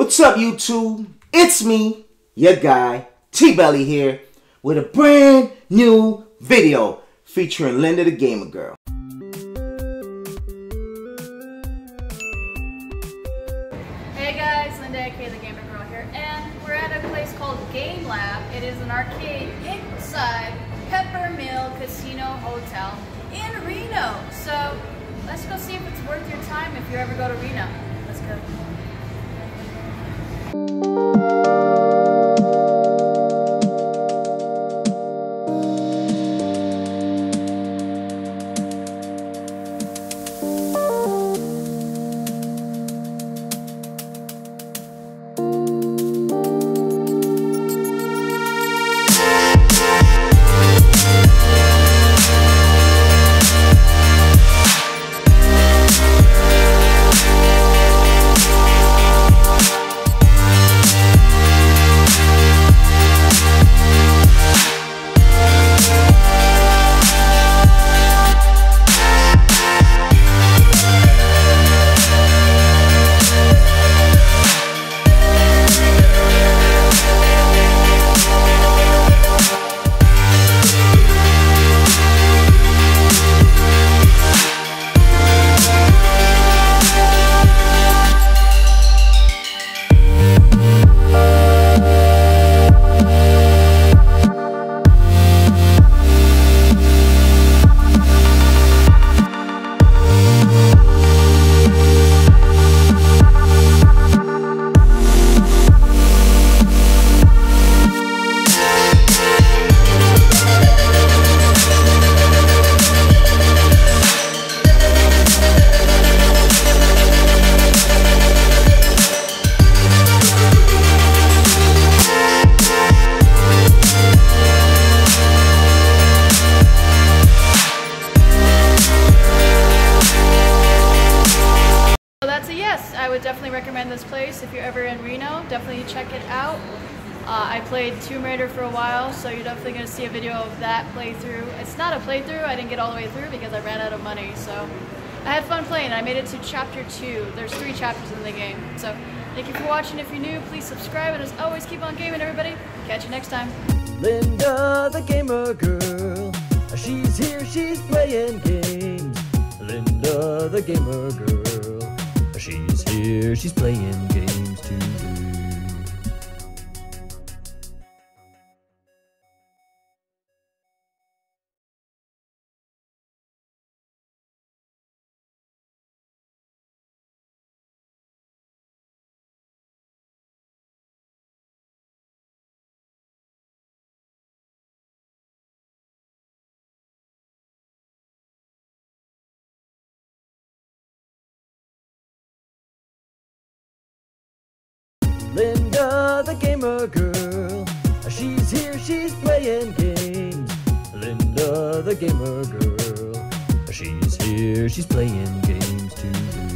What's up, YouTube? It's me, your guy, Tbelly here, with a brand new video featuring Linda the Gamer Girl. Hey guys, Linda aka the Gamer Girl here, and we're at a place called Game Lab. It is an arcade inside Peppermill Casino Hotel in Reno. So let's go see if it's worth your time if you ever go to Reno. Let's go. So would definitely recommend this place if you're ever in Reno. Definitely check it out. Uh, I played Tomb Raider for a while, so you're definitely going to see a video of that playthrough. It's not a playthrough, I didn't get all the way through because I ran out of money, so I had fun playing. I made it to chapter 2. There's three chapters in the game. So thank you for watching. If you're new, please subscribe, and as always, keep on gaming, everybody. Catch you next time. Linda the gamer girl. She's here, she's playing games. Linda the gamer girl. Here, she's playing games too. Linda the gamer girl. She's here, she's playing games. Linda the gamer girl. She's here, she's playing games too.